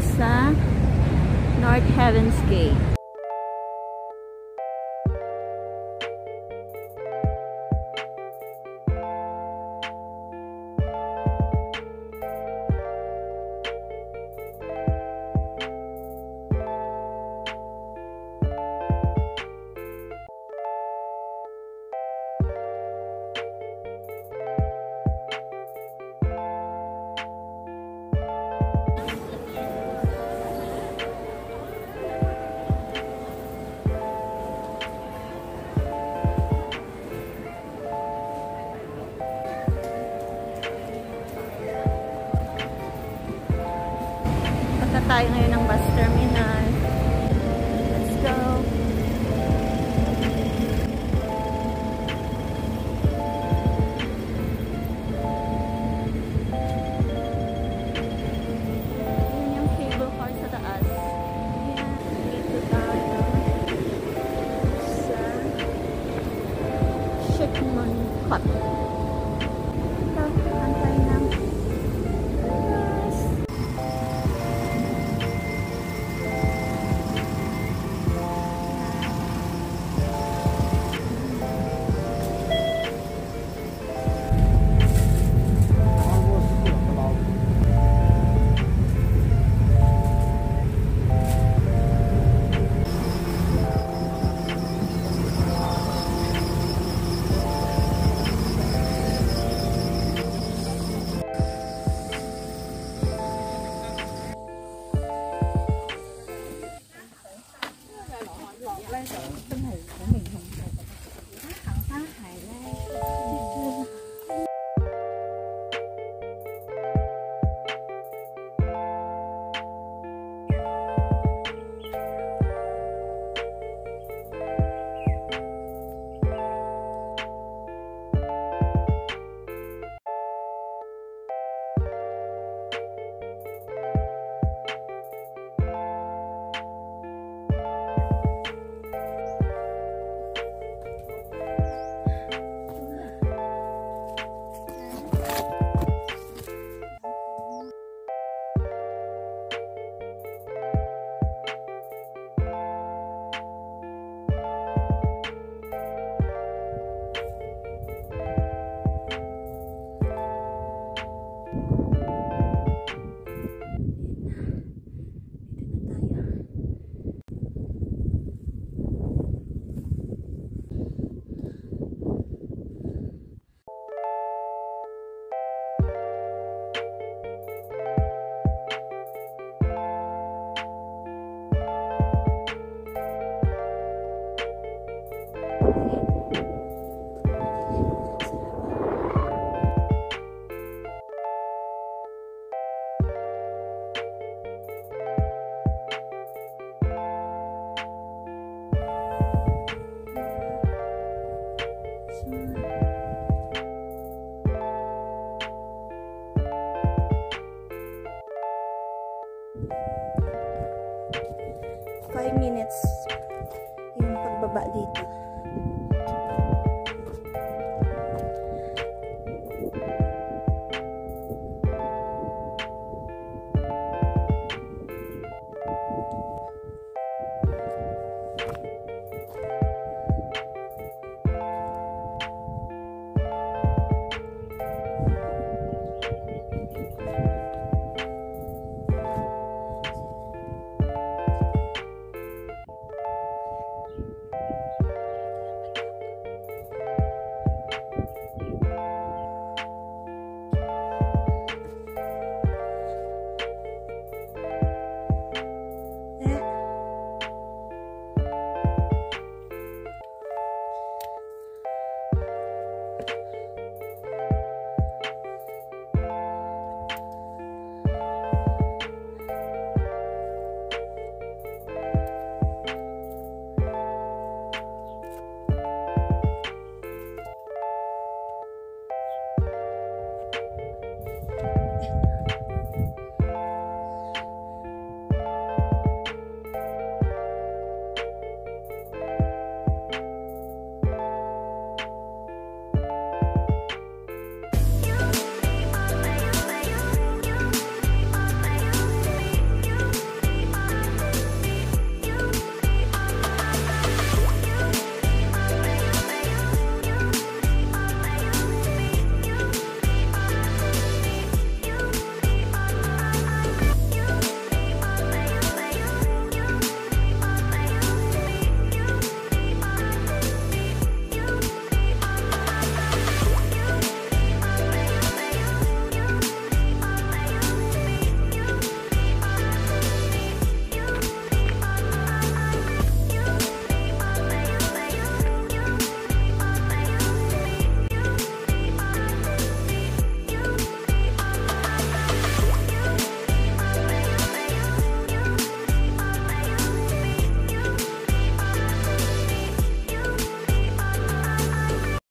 sa North Heavens Gate. Tayo ngayon ng bus terminal. Let's go. Yun yung cable car sa taas. Ayan, dito tayo sa Shipman Cut. Minutes yung pagbaba dito.